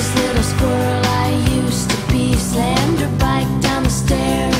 This little squirrel I used to be. Slammed her bike down the stairs.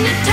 Hypnotized